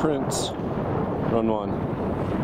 Prince, run one.